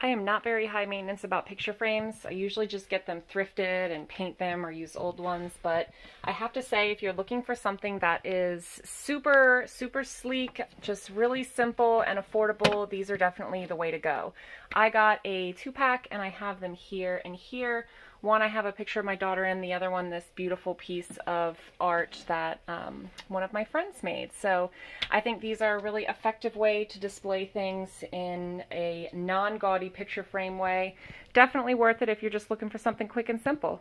I am not very high maintenance about picture frames. I usually just get them thrifted and paint them or use old ones, but I have to say if you're looking for something that is super, super sleek, just really simple and affordable, these are definitely the way to go. I got a two pack and I have them here and here. One I have a picture of my daughter in, the other one this beautiful piece of art that um, one of my friends made. So I think these are a really effective way to display things in a non-gaudy picture frame way. Definitely worth it if you're just looking for something quick and simple.